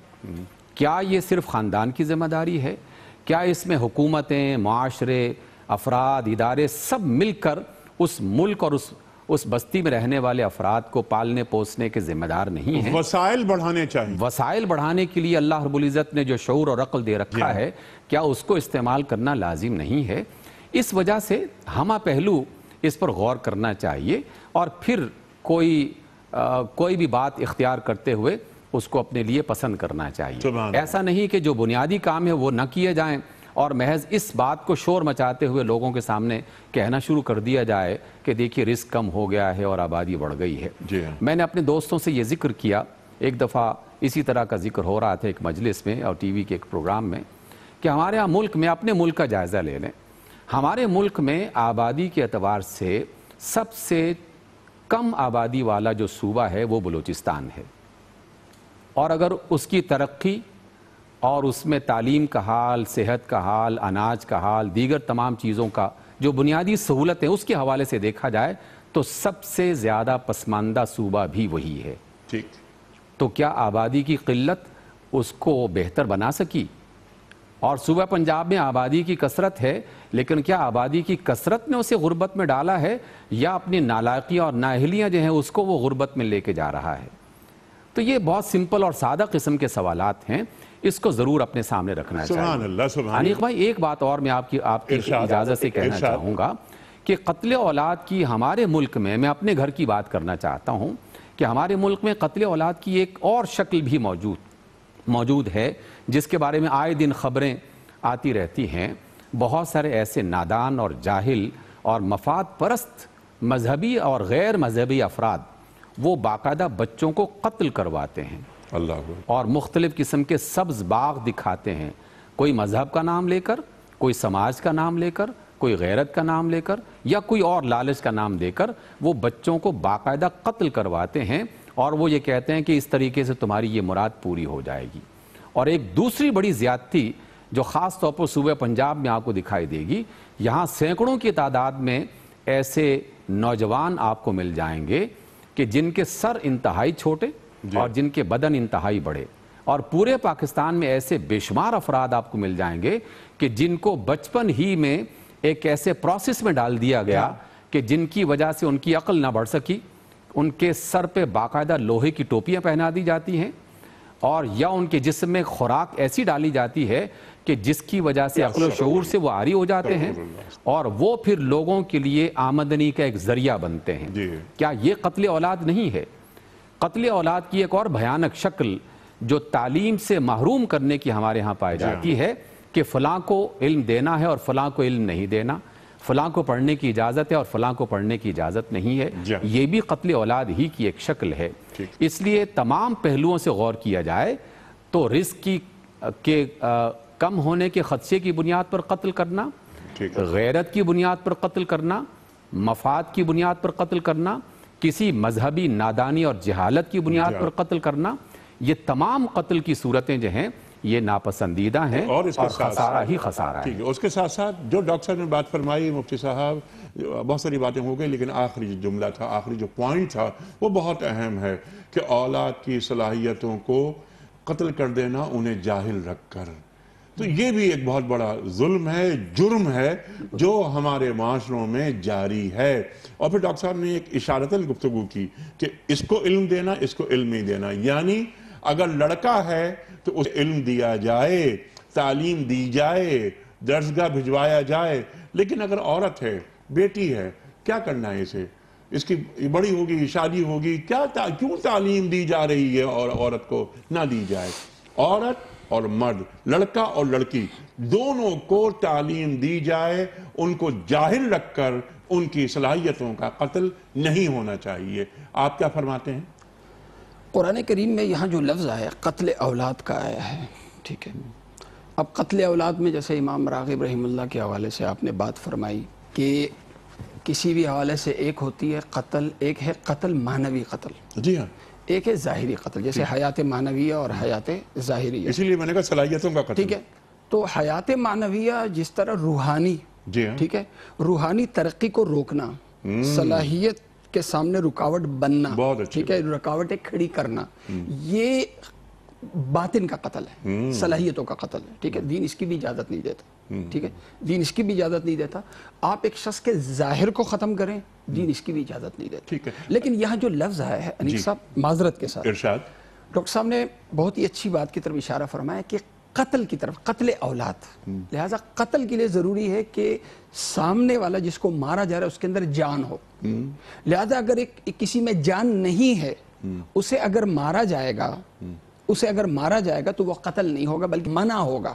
کیا یہ صرف خاندان کی ذمہ داری ہے؟ کیا اس میں حکومتیں معاشرے افراد ادارے سب مل کر اس ملک اور اس اس بستی میں رہنے والے افراد کو پالنے پوسنے کے ذمہ دار نہیں ہیں؟ وسائل بڑھانے چاہیے۔ وسائل بڑھانے کے لیے اللہ رب العزت نے جو شعور اور عقل دے رکھا ہے کیا اس کو استعمال کرنا لازم نہیں ہے؟ اس وجہ سے ہمہ پہلو اس پر غور کرنا چاہیے اور پھر کوئی آ، کوئی بھی بات اختیار کرتے ہوئے اس کو اپنے لیے پسند کرنا چاہیے۔ ایسا نہیں کہ جو بنیادی کام ہے وہ نہ کیے جائیں اور محض اس بات کو شور مچاتے ہوئے لوگوں کے سامنے کہنا شروع کر دیا جائے کہ دیکھیے رزق کم ہو گیا ہے اور آبادی بڑھ گئی ہے۔ جی ہاں۔ میں نے اپنے دوستوں سے یہ ذکر کیا۔ ایک دفعہ اسی طرح کا ذکر ہو رہا تھا ایک مجلس میں اور ٹی وی کے ایک پروگرام میں کہ ہمارے ہاں ملک میں اپنے ملک کا جائزہ لے لیں۔ ہمارے ملک میں آبادی کے اعتبار سے سب سے کم آبادی والا جو صوبہ ہے وہ بلوچستان ہے۔ اور اگر اس کی ترقی اور اس میں تعلیم کا حال صحت کا حال اناج کا حال دیگر تمام چیزوں کا جو بنیادی سہولت ہے اس کے حوالے سے دیکھا جائے تو سب سے زیادہ پسماندہ صوبہ بھی وہی ہے۔ ٹھیک۔ تو کیا آبادی کی قلت اس کو بہتر بنا سکی؟ اور صوبہ پنجاب میں آبادی کی کثرت ہے لیکن کیا آبادی کی کثرت نے اسے غربت میں ڈالا ہے یا اپنی نالائقیاں اور نااہلیاں جو ہیں اس کو وہ غربت میں لے کے جا رہا ہے؟ تو یہ بہت سمپل اور سادہ قسم کے سوالات ہیں اس کو ضرور اپنے سامنے رکھنا سبحان چاہیے اللہ سبحان انیق بھائی ایک بات اور میں آپ کی آپ کی اجازت سے کہنا چاہوں گا کہ قتل اولاد کی ہمارے ملک میں میں اپنے گھر کی بات کرنا چاہتا ہوں کہ ہمارے ملک میں قتل اولاد کی ایک اور شکل بھی موجود موجود ہے جس کے بارے میں آئے دن خبریں آتی رہتی ہیں۔ بہت سارے ایسے نادان اور جاہل اور مفاد پرست مذہبی اور غیر مذہبی افراد وہ باقاعدہ بچوں کو قتل کرواتے ہیں۔ اللہ اور مختلف قسم کے سبز باغ دکھاتے ہیں۔ کوئی مذہب کا نام لے کر کوئی سماج کا نام لے کر کوئی غیرت کا نام لے کر یا کوئی اور لالچ کا نام دے کر وہ بچوں کو باقاعدہ قتل کرواتے ہیں۔ اور وہ یہ کہتے ہیں کہ اس طریقے سے تمہاری یہ مراد پوری ہو جائے گی۔ اور ایک دوسری بڑی زیادتی جو خاص طور پر صوبہ پنجاب میں آپ کو دکھائی دے گی یہاں سینکڑوں کی تعداد میں ایسے نوجوان آپ کو مل جائیں گے کہ جن کے سر انتہائی چھوٹے اور جن کے بدن انتہائی بڑے۔ اور پورے پاکستان میں ایسے بے شمار افراد آپ کو مل جائیں گے کہ جن کو بچپن ہی میں ایک ایسے پروسیس میں ڈال دیا گیا کہ جن کی وجہ سے ان کی عقل نہ بڑھ سکی۔ ان کے سر پہ باقاعدہ لوہے کی ٹوپیاں پہنا دی جاتی ہیں اور یا ان کے جسم میں خوراک ایسی ڈالی جاتی ہے کہ جس کی وجہ سے عقل و شعور سے وہ عاری ہو جاتے ہیں اور وہ پھر لوگوں کے لیے آمدنی کا ایک ذریعہ بنتے ہیں۔ جی۔ کیا یہ قتل اولاد نہیں ہے؟ قتل اولاد کی ایک اور بھیانک شکل جو تعلیم سے محروم کرنے کی ہمارے ہاں پائی جاتی ہے کہ فلاں کو علم دینا ہے اور فلاں کو علم نہیں دینا۔ فلاں کو پڑھنے کی اجازت ہے اور فلاں کو پڑھنے کی اجازت نہیں ہے جی۔ یہ بھی قتل اولاد ہی کی ایک شکل ہے۔ اس لیے تمام پہلوؤں سے غور کیا جائے تو رزق کی کے کم ہونے کے خدشے کی بنیاد پر قتل کرنا غیرت کی بنیاد پر قتل کرنا مفاد کی بنیاد پر قتل کرنا کسی مذہبی نادانی اور جہالت کی بنیاد پر قتل کرنا یہ تمام قتل کی صورتیں جو ہیں یہ ناپسندیدہ ہیں اور اس خسارہ ہی خسارہ ہے۔ اس کے ساتھ ساتھ جو ڈاکٹر صاحب نے بات فرمائی مفتی صاحب بہت ساری باتیں ہو گئی لیکن آخری جو جملہ تھا آخری جو پوائنٹ تھا وہ بہت اہم ہے کہ اولاد کی صلاحیتوں کو قتل کر دینا انہیں جاہل رکھ کر۔ تو یہ بھی ایک بہت بڑا ظلم ہے جرم ہے جو ہمارے معاشروں میں جاری ہے۔ اور پھر ڈاکٹر صاحب نے ایک اشارتاً گفتگو کی کہ اس کو علم دینا اس کو علم نہیں دینا۔ یعنی اگر لڑکا ہے تو اسے علم دیا جائے، تعلیم دی جائے، درسگاہ بھجوایا جائے۔ لیکن اگر عورت ہے، بیٹی ہے، کیا کرنا ہے اسے؟ اس کی بڑی ہوگی، شادی ہوگی، کیا تا، کیوں تعلیم دی جا رہی ہے اور عورت کو نہ دی جائے؟ عورت اور مرد، لڑکا اور لڑکی، دونوں کو تعلیم دی جائے، ان کو جاہل رکھ کر ان کی صلاحیتوں کا قتل نہیں ہونا چاہیے۔ آپ کیا فرماتے ہیں؟ قرآن کریم میں یہاں جو لفظ آیا قتل اولاد کا آیا ہے ٹھیک ہے۔ اب قتل اولاد میں جیسے امام راغب رحم اللہ کے حوالے سے آپ نے بات فرمائی کہ کسی بھی حوالے سے ایک ہوتی ہے قتل ایک ہے قتل معنوی قتل۔ جی ہاں۔ ایک ہے ظاہری قتل جیسے حیات معنویہ اور حیات ظاہریہ۔ اسی لیے میں نے کہا صلاحیتوں کا قتل۔ ٹھیک ہے۔ تو حیات معنویہ جس طرح روحانی جی ہاں۔ ٹھیک ہے روحانی ترقی کو روکنا صلاحیت کے سامنے رکاوٹ بننا ٹھیک ہے رکاوٹیں کھڑی کرنا یہ باطن کا قتل ہے صلاحیتوں کا قتل ہے ٹھیک ہے دین اس کی بھی اجازت نہیں دیتا ٹھیک ہے دین اس کی بھی اجازت نہیں دیتا۔ آپ ایک شخص کے ظاہر کو ختم کریں دین اس کی بھی اجازت نہیں دیتا۔ لیکن یہاں جو لفظ آیا ہے انیس صاحب معذرت کے ساتھ۔ ارشاد۔ ڈاکٹر صاحب نے بہت ہی اچھی بات کی طرف اشارہ فرمایا کہ قتل کی طرف قتل اولاد۔ لہٰذا قتل کے لیے ضروری ہے کہ سامنے والا جس کو مارا جا رہا ہے اس کے اندر جان ہو۔ لہذا اگر ایک کسی میں جان نہیں ہے اسے اگر مارا جائے گا اسے اگر مارا جائے گا تو وہ قتل نہیں ہوگا بلکہ منع ہوگا۔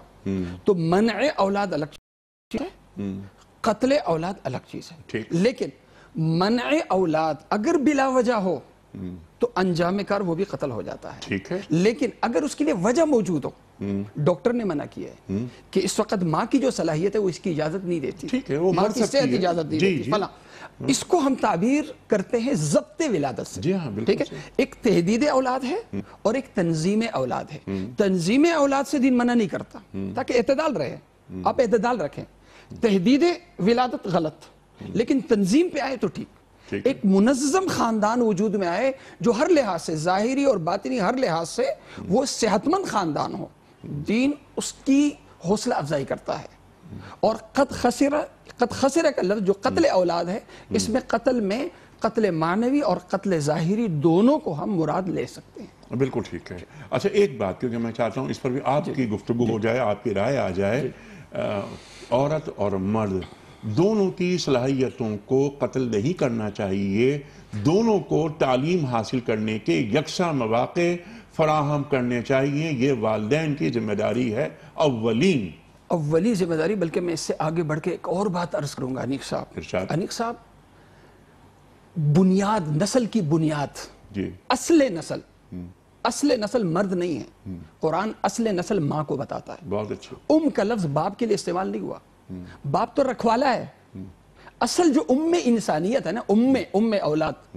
تو منع اولاد الگ چیز ہے۔ قتل اولاد الگ چیز ہے۔ لیکن منع اولاد اگر بلا وجہ ہو تو انجام کار وہ بھی قتل ہو جاتا ہے۔ لیکن اگر اس کے لیے وجہ موجود ہو ڈاکٹر نے منع کیا ہے کہ اس وقت ماں کی جو صلاحیت ہے وہ اس کی اجازت نہیں دیتی۔ ماں کی صحت۔ اجازت نہیں جی، دیتی۔ جی۔ فلاں۔ اس کو ہم تعبیر کرتے ہیں ضبط ولادت سے۔ جی ہاں، بالکل ٹھیک ہے؟ ایک تحدید اولاد ہے اور ایک تنظیم اولاد ہے۔ تنظیم اولاد سے دین منع نہیں کرتا۔ تاکہ اعتدال رہے۔ آپ اعتدال رکھیں۔ تحدید ولادت غلط۔ لیکن تنظیم پہ آئے تو ٹھیک۔ ایک منظم خاندان وجود میں آئے جو ہر لحاظ سے ظاہری اور باطنی ہر لحاظ سے وہ صحت مند خاندان ہو۔ دین اس کی حوصلہ افزائی کرتا ہے۔ اور قد خسرہ قد خسرہ کا لفظ جو قتل اولاد ہے اس میں قتل میں قتل معنوی اور قتل ظاہری دونوں کو ہم مراد لے سکتے ہیں۔ بالکل ٹھیک ہے۔ اچھا ایک بات کیونکہ میں چاہتا ہوں اس پر بھی آپ کی گفتگو ہو جائے آپ کی رائے آ جائے۔ عورت اور مرد دونوں کی صلاحیتوں کو قتل نہیں کرنا چاہیے۔ دونوں کو تعلیم حاصل کرنے کے یکساں مواقع فراہم کرنے چاہیے یہ والدین کی ذمہ داری ہے اولین۔ اولی ذمہ داری بلکہ میں اس سے آگے بڑھ کے ایک اور بات عرض کروں گا انیق صاحب۔ انیق صاحب بنیاد نسل کی بنیاد۔ جی۔ اصل نسل۔ اصل نسل مرد نہیں ہے۔ قرآن اصل نسل ماں کو بتاتا ہے۔ بہت اچھے ام کا لفظ باپ کے لیے استعمال نہیں ہوا۔ باپ تو رکھوالا ہے۔ اصل جو ام انسانیت ہے نا ام ام اولاد۔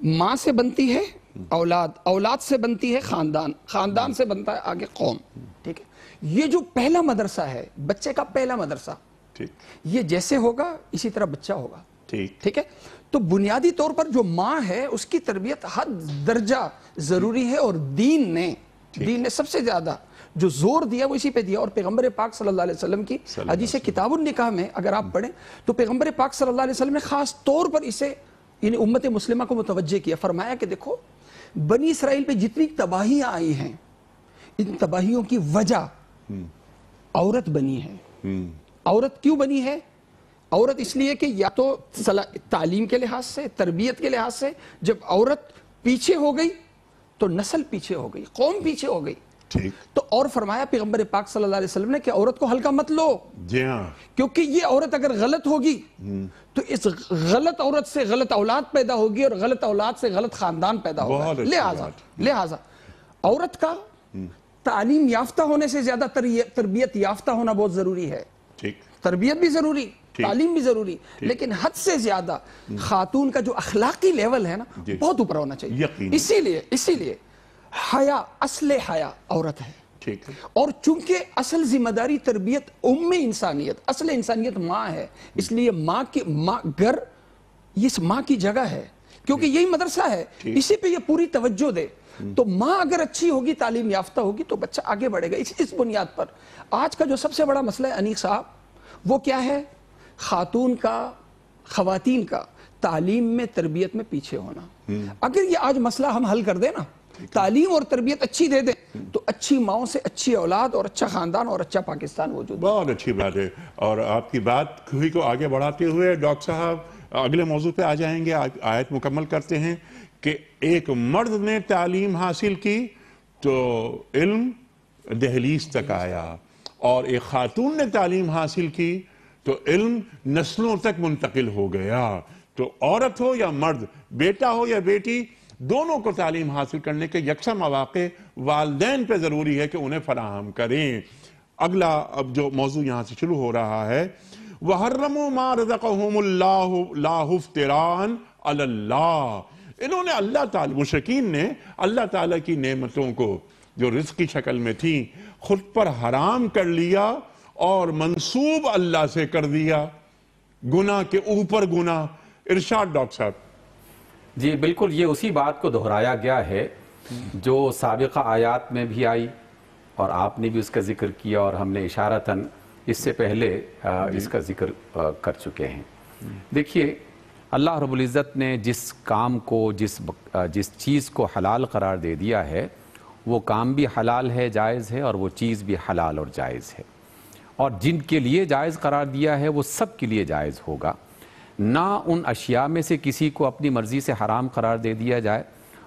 ماں سے بنتی ہے اولاد اولاد سے بنتی ہے خاندان خاندان سے بنتا ہے آگے قوم ٹھیک ہے؟ یہ جو پہلا مدرسہ ہے بچے کا پہلا مدرسہ یہ جیسے ہوگا اسی طرح بچہ ہوگا ٹھیک۔ ہے؟ تو بنیادی طور پر جو ماں ہے اس کی تربیت حد درجہ ضروری ہے اور دین نے دین نے سب سے زیادہ جو زور دیا وہ اسی پہ دیا۔ اور پیغمبر پاک صلی اللہ علیہ وسلم کی حدیث کتاب النکاح میں اگر آپ پڑھیں تو پیغمبر پاک صلی اللہ علیہ وسلم نے خاص طور پر اسے یعنی امت مسلمہ کو متوجہ کیا فرمایا کہ دیکھو بنی اسرائیل پہ جتنی تباہیاں آئی ہیں ان تباہیوں کی وجہ عورت بنی ہے۔ عورت کیوں بنی ہے؟ عورت اس لیے کہ یا تو تعلیم کے لحاظ سے تربیت کے لحاظ سے جب عورت پیچھے ہو گئی تو نسل پیچھے ہو گئی قوم پیچھے ہو گئی۔ تو اور فرمایا پیغمبر پاک صلی اللہ علیہ وسلم نے کہ عورت کو ہلکا مت لو۔ جی ہاں۔ کیونکہ یہ عورت اگر غلط ہوگی تو اس غلط عورت سے غلط اولاد پیدا ہوگی اور غلط اولاد سے غلط خاندان پیدا ہوگا۔ لہذا۔ لہذا عورت کا تعلیم یافتہ ہونے سے زیادہ تربیت- یافتہ ہونا بہت ضروری ہے۔ ٹھیک۔ تربیت بھی ضروری۔ تعلیم بھی ضروری۔ لیکن حد سے زیادہ خاتون کا جو اخلاقی لیول ہے نا جی۔ بہت اوپر ہونا چاہیے۔ اسی لیے اسی لیے حیا اصل حیا عورت ہے۔ ٹھیک ہے۔ اور چونکہ اصل ذمہ داری تربیت ام انسانیت اصل انسانیت ماں ہے اس لیے ماں کی ماں گھر یہ اس ماں کی جگہ ہے۔ کیونکہ یہی مدرسہ ہے اسی پہ یہ پوری توجہ دے۔ تو ماں اگر اچھی ہوگی تعلیم یافتہ ہوگی تو بچہ آگے بڑھے گا۔ اس اس بنیاد پر۔ آج کا جو سب سے بڑا مسئلہ ہے انیق صاحب وہ کیا ہے؟ خاتون کا خواتین کا تعلیم میں تربیت میں پیچھے ہونا۔ اگر یہ آج مسئلہ ہم حل کر دیں نا تعلیم اور تربیت اچھی دے دیں تو اچھی ماؤں سے اچھی اولاد اور اچھا خاندان اور اچھا پاکستان موجود ہے۔ بہت اچھی بات ہے۔ اور آپ کی بات ہوئی کو آگے بڑھاتے ہوئے ڈاکٹر صاحب اگلے موضوع پہ آ جائیں گے۔ آیت مکمل کرتے ہیں کہ ایک مرد نے تعلیم حاصل کی تو علم دہلیز تک آیا۔ اور ایک خاتون نے تعلیم حاصل کی تو علم نسلوں تک منتقل ہو گیا۔ تو عورت ہو یا مرد، بیٹا ہو یا بیٹی دونوں کو تعلیم حاصل کرنے کے یکساں مواقع والدین پہ ضروری ہے کہ انہیں فراہم کریں۔ اگلا اب جو موضوع یہاں سے شروع ہو رہا ہے، وَحَرَّمُوا مَا رَزَقَهُمُ اللَّهُ لَا افْتِرَانَ عَلَى اللَّهِ۔ انہوں نے اللہ تعالی مشرقین نے اللہ تعالی کی نعمتوں کو جو رزق کی شکل میں تھیں، خود پر حرام کر لیا اور منسوب اللہ سے کر دیا۔ گناہ کے اوپر گناہ۔ ارشاد ڈاکٹر صاحب جی بالکل یہ اسی بات کو دہرایا گیا ہے جو سابقہ آیات میں بھی آئی اور آپ نے بھی اس کا ذکر کیا اور ہم نے اشارتاً اس سے پہلے آ، اس کا ذکر کر چکے ہیں۔ دیکھیے اللہ رب العزت نے جس کام کو جس جس چیز کو حلال قرار دے دیا ہے وہ کام بھی حلال ہے جائز ہے اور وہ چیز بھی حلال اور جائز ہے۔ اور جن کے لیے جائز قرار دیا ہے وہ سب کے لیے جائز ہوگا۔ نہ ان اشیاء میں سے کسی کو اپنی مرضی سے حرام قرار دے دیا جائے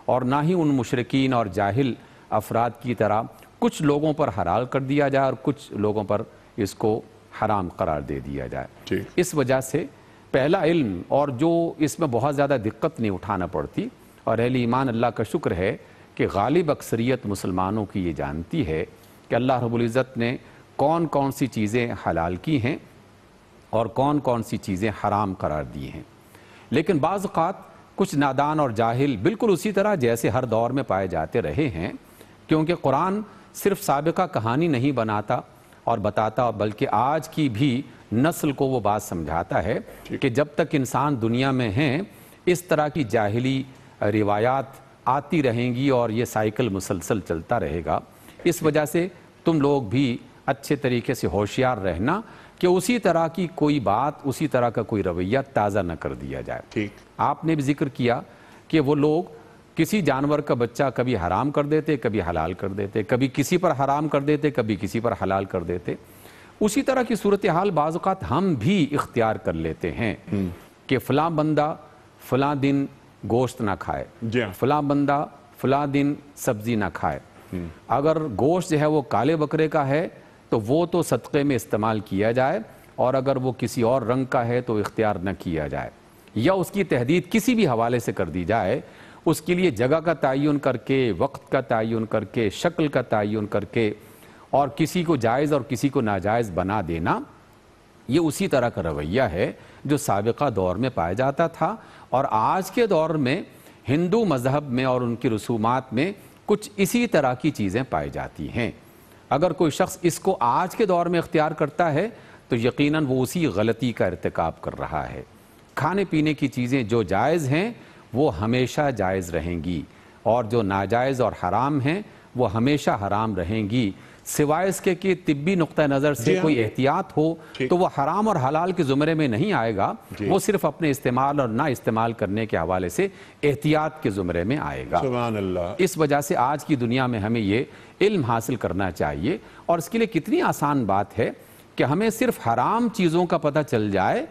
اور نہ ہی ان مشرقین اور جاہل افراد کی طرح کچھ لوگوں پر حلال کر دیا جائے اور کچھ لوگوں پر اس کو حرام قرار دے دیا جائے۔ ٹھیک اس وجہ سے پہلا علم اور جو اس میں بہت زیادہ دقت نہیں اٹھانا پڑتی اور اہل ایمان اللہ کا شکر ہے کہ غالب اکثریت مسلمانوں کی یہ جانتی ہے کہ اللہ رب العزت نے کون کون سی چیزیں حلال کی ہیں اور کون کون سی چیزیں حرام قرار دی ہیں۔ لیکن بعض اوقات کچھ نادان اور جاہل بالکل اسی طرح جیسے ہر دور میں پائے جاتے رہے ہیں کیونکہ قرآن صرف سابقہ کہانی نہیں بناتا اور بتاتا بلکہ آج کی بھی نسل کو وہ بات سمجھاتا ہے کہ جب تک انسان دنیا میں ہیں اس طرح کی جاہلی روایات آتی رہیں گی اور یہ سائیکل مسلسل چلتا رہے گا۔ اس وجہ سے تم لوگ بھی اچھے طریقے سے ہوشیار رہنا کہ اسی طرح کی کوئی بات اسی طرح کا کوئی رویہ تازہ نہ کر دیا جائے۔ ٹھیک۔ آپ نے بھی ذکر کیا کہ وہ لوگ کسی جانور کا بچہ کبھی حرام کر دیتے کبھی حلال کر دیتے کبھی کسی پر حرام کر دیتے کبھی کسی پر حلال کر دیتے۔ اسی طرح کی صورتحال بعض اوقات ہم بھی اختیار کر لیتے ہیں کہ فلاں بندہ فلاں دن گوشت نہ کھائے۔ جی ہاں۔ فلاں بندہ فلاں دن سبزی نہ کھائے۔ اگر گوشت جو ہے وہ کالے بکرے کا ہے تو وہ تو صدقے میں استعمال کیا جائے اور اگر وہ کسی اور رنگ کا ہے تو اختیار نہ کیا جائے یا اس کی تحدید کسی بھی حوالے سے کر دی جائے، اس کے لیے جگہ کا تعین کر کے، وقت کا تعین کر کے، شکل کا تعین کر کے اور کسی کو جائز اور کسی کو ناجائز بنا دینا، یہ اسی طرح کا رویہ ہے جو سابقہ دور میں پایا جاتا تھا اور آج کے دور میں ہندو مذہب میں اور ان کی رسومات میں کچھ اسی طرح کی چیزیں پائی جاتی ہیں۔ اگر کوئی شخص اس کو آج کے دور میں اختیار کرتا ہے، تو یقیناً وہ اسی غلطی کا ارتکاب کر رہا ہے۔ کھانے پینے کی چیزیں جو جائز ہیں، وہ ہمیشہ جائز رہیں گی۔ اور جو ناجائز اور حرام ہیں، وہ ہمیشہ حرام رہیں گی۔ سوائے اس کے کہ طبی نقطہ نظر سے کوئی احتیاط ہو تو وہ حرام اور حلال کے زمرے میں نہیں آئے گا۔ وہ صرف اپنے استعمال اور نہ استعمال کرنے کے حوالے سے احتیاط کے زمرے میں آئے گا۔ اس وجہ سے آج کی دنیا میں ہمیں یہ علم حاصل کرنا چاہیے۔ اور اس کے لیے کتنی آسان بات ہے کہ ہمیں صرف حرام چیزوں کا پتہ چل جائے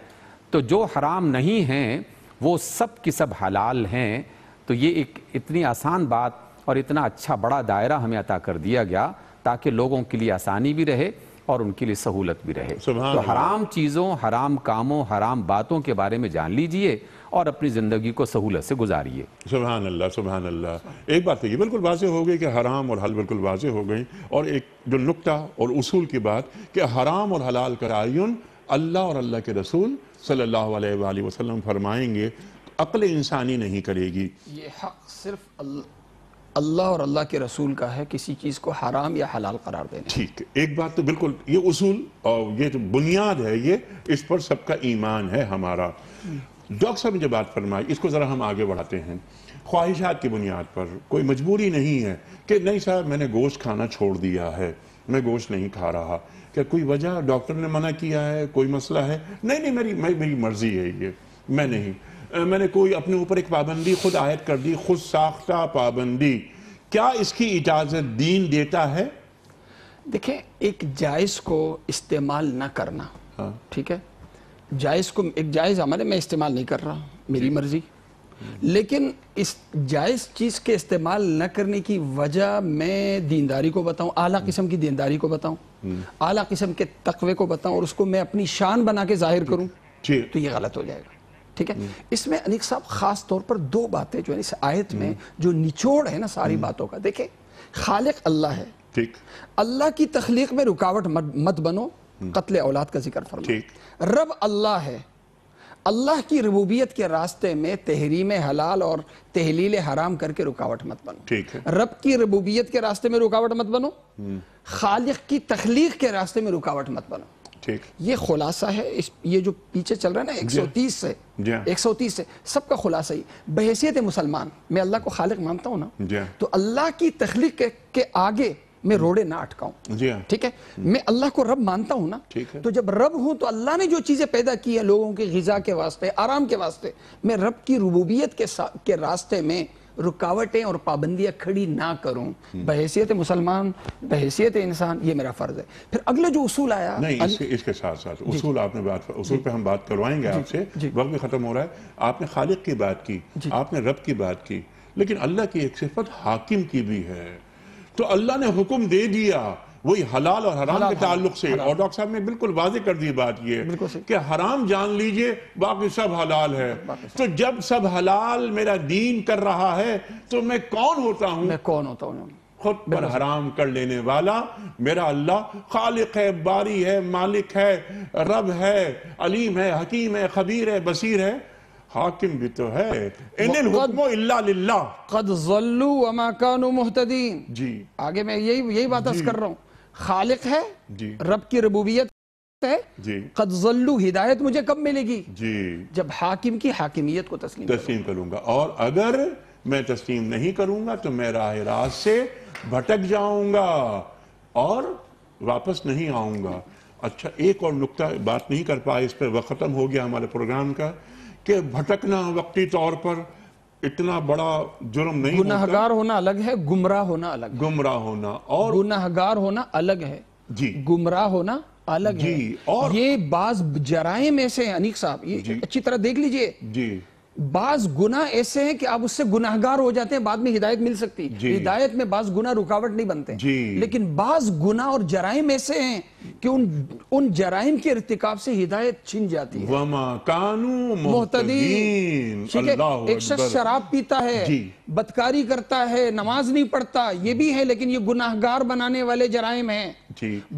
تو جو حرام نہیں ہیں وہ سب کی سب حلال ہیں۔ تو یہ ایک اتنی آسان بات اور اتنا اچھا بڑا دائرہ ہمیں عطا کر دیا گیا۔ تاکہ لوگوں کے لیے آسانی بھی رہے اور ان کے لیے سہولت بھی رہے۔ تو حرام چیزوں حرام کاموں حرام باتوں کے بارے میں جان لیجیے اور اپنی زندگی کو سہولت سے گزاریے۔ سبحان اللہ سبحان اللہ۔ ایک بات یہ بالکل واضح ہو گئی کہ حرام اور حل بالکل واضح ہو گئی اور ایک جو نقطہ اور اصول کی بات کہ حرام اور حلال کرائین اللہ اور اللہ کے رسول صلی اللہ علیہ وآلہ وسلم فرمائیں گے عقل انسانی نہیں کرے گی۔ یہ حق صرف اللہ اور اللہ کے رسول کا ہے کسی چیز کو حرام یا حلال قرار دینے ٹھیک ہے ایک بات تو بالکل، یہ اصول اور یہ جو بنیاد ہے، یہ اس پر سب کا ایمان ہے ہمارا۔ ڈاکٹر صاحب نے جو بات فرمائی، اس کو ذرا ہم آگے بڑھاتے ہیں۔ خواہشات کی بنیاد پر کوئی مجبوری نہیں ہے کہ نہیں صاحب، میں نے گوشت کھانا چھوڑ دیا ہے، میں گوشت نہیں کھا رہا۔ کیا کوئی وجہ ڈاکٹر نے منع کیا ہے؟ کوئی مسئلہ ہے؟ نہیں نہیں، میری میری مرضی ہے یہ۔ میں نہیں۔ میں نے کوئی اپنے اوپر ایک پابندی خود عائد کر دی خود ساختہ پابندی۔ کیا اس کی اجازت دین دیتا ہے؟ دیکھیں ایک جائز کو استعمال نہ کرنا ہاں۔ ٹھیک ہے؟ جائز کو ایک جائز عمل ہے میں استعمال نہیں کر رہا میری جی۔ مرضی۔ لیکن اس جائز چیز کے استعمال نہ کرنے کی وجہ میں دینداری کو بتاؤں اعلیٰ قسم کی دینداری کو بتاؤں۔ اعلیٰ قسم کے تقوی کو بتاؤں اور اس کو میں اپنی شان بنا کے ظاہر کروں جی۔ تو یہ غلط ہو جائے گا۔ ٹھیک ہے؟ اس میں انیک صاحب خاص طور پر دو باتیں جو ہے اس آیت میں جو نچوڑ ہے نا ساری باتوں کا۔ دیکھیں خالق اللہ ہے۔ ٹھیک۔ اللہ کی تخلیق میں رکاوٹ مت بنو قتل اولاد کا ذکر فرماؤ۔ رب اللہ ہے۔ اللہ کی ربوبیت کے راستے میں تحریم حلال اور تحلیل حرام کر کے رکاوٹ مت بنو۔ رب کی ربوبیت کے راستے میں رکاوٹ مت بنو۔ خالق کی تخلیق کے راستے میں رکاوٹ مت بنو۔ یہ خلاصہ ہے یہ جو پیچھے چل رہا ہے نا ایک سو تیس سے۔ ایک سو تیس سے۔ سب کا خلاصہ ہی۔ بحیثیت مسلمان میں اللہ کو خالق مانتا ہوں نا تو اللہ کی تخلیق کے آگے میں روڑے نہ اٹکاؤں۔ ٹھیک ہے؟ میں اللہ کو رب مانتا ہوں نا تو جب رب ہوں تو اللہ نے جو چیزیں پیدا کی ہیں لوگوں کی غذا کے واسطے آرام کے واسطے میں رب کی ربوبیت کے راستے میں رکاوٹیں اور پابندیاں کھڑی نہ کروں۔ بحیثیت مسلمان بحیثیت انسان یہ میرا فرض ہے۔ پھر اگلے جو اصول آیا نہیں اس, کے ساتھ ساتھ جی۔ اصول آپ نے بات اصول جی۔ پہ ہم بات کروائیں گے جی۔ آپ سے۔ وقت میں ختم ہو رہا ہے۔ آپ نے خالق کی بات کی آپ نے رب کی بات کی لیکن اللہ کی ایک صفت حاکم کی بھی ہے۔ تو اللہ نے حکم دے دیا۔ وہی حلال اور حرام کے تعلق سے۔ اور ڈاکٹر صاحب نے بالکل واضح کر دی بات یہ۔ کہ حرام جان لیجیے باقی سب حلال ہے۔ تو جب سب حلال میرا دین کر رہا ہے تو میں کون ہوتا ہوں؟ میں کون ہوتا ہوں؟ خود پر حرام کر لینے والا۔ میرا اللہ خالق ہے باری ہے مالک ہے رب ہے علیم ہے حکیم ہے خبیر ہے بصیر ہے۔ حاکم بھی تو ہے۔ ان الحکم الا للہ۔ قد ظلوا وما كانوا مهتدين جی۔ آگے میں یہی بات اس جی۔ کر رہا ہوں۔ خالق ہے جی۔ رب کی ربوبیت ہے۔ جی۔ قد ظلو ہدایت مجھے کب ملے گی؟ جی۔ جب حاکم کی حاکمیت کو تسلیم تسلیم کروں گا۔ اور اگر میں تسلیم نہیں کروں گا تو میں راہ راست سے بھٹک جاؤں گا اور واپس نہیں آؤں گا۔ اچھا ایک اور نکتہ بات نہیں کر پائے اس پر وقت ختم ہو گیا ہمارے پروگرام کا کہ بھٹکنا وقتی طور پر اتنا بڑا جرم نہیں گناہگار ہونا الگ ہے گمراہ ہونا الگ گمراہ ہونا اور گناہگار ہونا الگ ہے۔ جی۔ گمراہ ہونا الگ جی، ہے۔ اور یہ بعض جرائم ایسے ہیں انیق صاحب یہ جی۔ اچھی طرح دیکھ لیجیے۔ جی۔ بعض گناہ ایسے ہیں کہ آپ اس سے گناہگار ہو جاتے ہیں بعد میں ہدایت مل سکتی جی۔ ہدایت میں بعض گناہ رکاوٹ نہیں بنتے۔ جی۔ لیکن بعض گناہ اور جرائم ایسے ہیں کہ ان ان جرائم کے ارتکاب سے ہدایت چھن جاتی ہے۔ وما کانو محتدین۔ ایک شخص شراب پیتا ہے جی۔ بدکاری کرتا ہے نماز نہیں پڑھتا یہ بھی ہے لیکن یہ گناہگار بنانے والے جرائم ہیں۔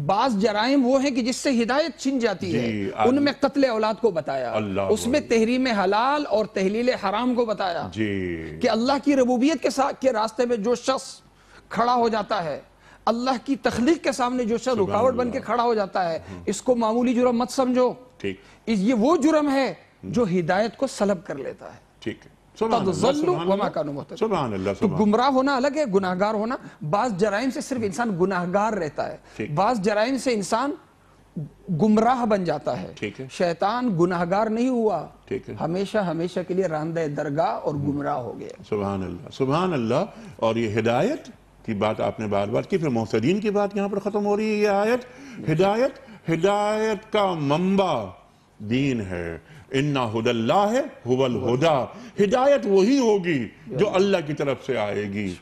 بعض جرائم وہ ہیں کہ جس سے ہدایت چھن جاتی جی، ہے۔ ان میں قتل اولاد کو بتایا۔ اس میں تحریم حلال اور تحلیل حرام کو بتایا۔ جی۔ کہ اللہ کی ربوبیت کے ساتھ کے راستے میں جو شخص کھڑا ہو جاتا ہے اللہ کی تخلیق کے سامنے جو شخص رکاوٹ بن کے کھڑا ہو جاتا ہے اس کو معمولی جرم مت سمجھو۔ یہ وہ جرم ہے جو ہدایت کو سلب کر لیتا ہے۔ ٹھیک۔ ہے سبحان وما كانوا مهتدين. سبحان اللہ تو سبحان گمراہ ہونا الگ ہے گناہگار ہونا۔ بعض جرائم سے صرف انسان گناہگار رہتا ہے۔ بعض جرائم سے انسان گمراہ بن جاتا ہے۔ شیطان گناہگار نہیں ہوا۔ ہمیشہ ہمیشہ کے لیے راندہ درگاہ اور گمراہ ہو گیا۔ سبحان اللہ سبحان اللہ۔ اور یہ ہدایت کی بات آپ نے بار بار کی پھر محتدین کی بات یہاں پر ختم ہو رہی ہے یہ آیت۔ ہدایت ہدایت کا منبع دین ہے۔ انا ہد اللہ ہے هو الہدا ہدایت وہی ہوگی جو اللہ کی طرف سے آئے گی۔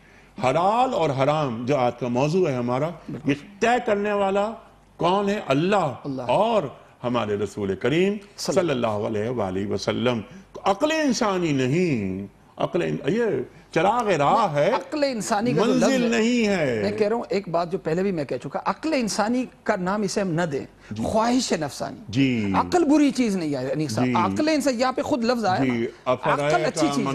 حلال اور حرام جو آج کا موضوع ہے ہمارا یہ طے کرنے والا کون ہے؟ اللہ۔ اور ہمارے رسول کریم صلی اللہ علیہ وآلہ وسلم۔ عقل انسانی نہیں۔ عقل یہ چراغ راہ ہے عقل انسانی کا منزل ہے نہیں میں ہے کہہ رہا ہوں ایک بات جو پہلے بھی میں کہہ چکا عقل انسانی کا نام اسے ہم نہ دیں خواہش نفسانی۔ جی۔ عقل بری چیز نہیں ہے انیق صاحب۔ جی۔ عقل انسان یہاں پہ خود لفظ آیا جی عقل اچھی چیز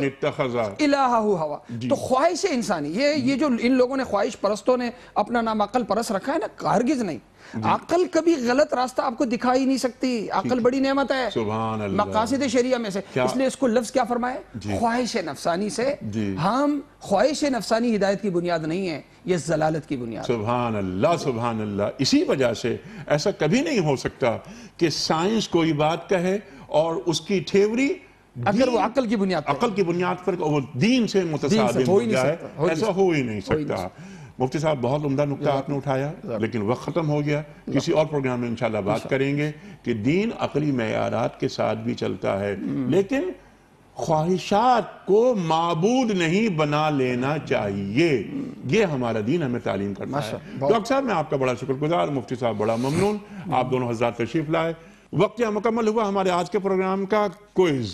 ہے۔ الہ ہوا۔ تو خواہش انسانی یہ یہ جو ان لوگوں نے خواہش پرستوں نے اپنا نام عقل پرست رکھا ہے نا ہرگز نہیں۔ عقل کبھی غلط راستہ آپ کو دکھا ہی نہیں سکتی۔ عقل بڑی نعمت ہے۔ سبحان اللہ۔ مقاصد شریعہ میں سے۔ اس لیے اس کو لفظ کیا فرمائے؟ خواہش نفسانی سے۔ جی۔ ہم خواہش نفسانی ہدایت کی بنیاد نہیں ہے یہ ضلالت کی بنیاد۔ سبحان اللہ سبحان اللہ۔ اسی وجہ سے ایسا کبھی نہیں ہو سکتا کہ سائنس کوئی بات کہے اور اس کی تھیوری اگر وہ عقل کی بنیاد پر عقل کی بنیاد پر وہ دین سے متصادم ہو جائے ایسا ہو ہی نہیں سکتا۔ مفتی صاحب بہت عمدہ نقطہ آپ نے اٹھایا لیکن وقت ختم ہو گیا۔ کسی اور پروگرام میں انشاءاللہ بات کریں گے کہ دین عقلی معیارات کے ساتھ بھی چلتا ہے۔ لیکن خواہشات کو معبود نہیں بنا لینا چاہیے۔ یہ ہمارا دین ہمیں تعلیم کرتا ہے۔ ڈاکٹر صاحب میں آپ کا بڑا شکر گزار مفتی صاحب بڑا ممنون۔ آپ دونوں حضرات تشریف لائے۔ وقت یہاں مکمل ہوا۔ ہمارے آج کے پروگرام کا کوئز۔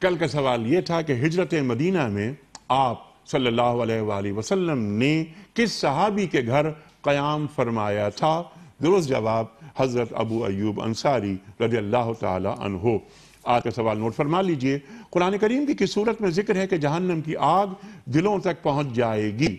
کل کا سوال یہ تھا کہ ہجرت مدینہ میں آپ صلی اللہ علیہ وآلہ وسلم نے کس صحابی کے گھر قیام فرمایا تھا؟ درست جواب حضرت ابو ایوب انصاری رضی اللہ تعالی عنہ۔ آج کا سوال نوٹ فرما لیجیے، قرآن کریم کی کس صورت میں ذکر ہے کہ جہنم کی آگ دلوں تک پہنچ جائے گی؟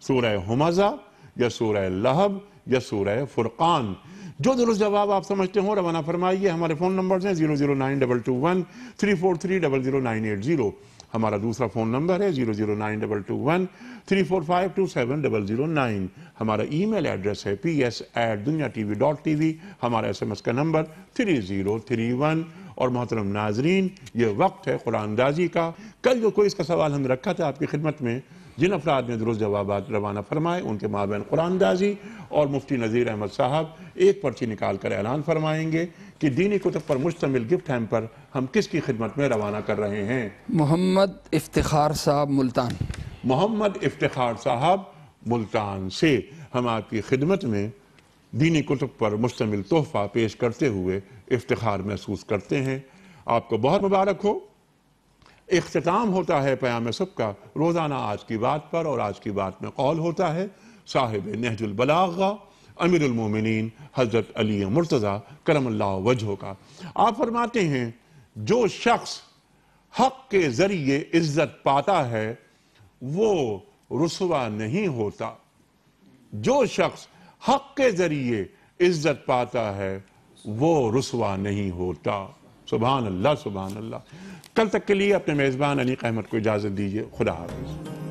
سورہ حمزہ یا سورہ لہب یا سورہ فرقان؟ جو درست جواب آپ سمجھتے ہوں، روانہ فرمائیے، ہمارے فون نمبرز ہیں 009221343009880 ہمارا دوسرا فون نمبر ہے zero zero nine double two one, three four five two seven double zero nine. ہمارا ای میل ایڈریس ہے P S at Dunya T V dot T V. ہمارا ایس ایم ایس کا نمبر three zero three one. اور محترم ناظرین، یہ وقت ہے قرآن دازی کا۔ کل جو کوئی اس کا سوال ہم رکھا تھا آپ کی خدمت میں، جن افراد نے درست جوابات روانہ فرمائے، ان کے مابین قرآن دازی اور مفتی نذیر احمد صاحب ایک پرچی نکال کر اعلان فرمائیں گے۔ کہ دینی کتب پر مشتمل گفٹ ہیمپر ہم کس کی خدمت میں روانہ کر رہے ہیں؟ محمد افتخار صاحب ملتان۔ محمد افتخار صاحب ملتان سے ہم آپ کی خدمت میں دینی کتب پر مشتمل تحفہ پیش کرتے ہوئے افتخار محسوس کرتے ہیں۔ آپ کو بہت مبارک ہو۔ اختتام ہوتا ہے پیام سب کا۔ روزانہ آج کی بات پر اور آج کی بات میں قول ہوتا ہے۔ صاحب نہج البلاغہ امیر المومنین حضرت علی مرتضی کرم اللہ وجہ کا۔ آپ فرماتے ہیں، جو شخص حق کے ذریعے عزت پاتا ہے، وہ رسوا نہیں ہوتا۔ جو شخص حق کے ذریعے عزت پاتا ہے، وہ رسوا نہیں ہوتا۔ سبحان اللہ سبحان اللہ۔ کل تک کے لیے اپنے میزبان علی احمد کو اجازت دیجیے خدا حافظ۔